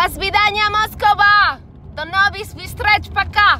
До свидания, Москва! До новых встреч, пока!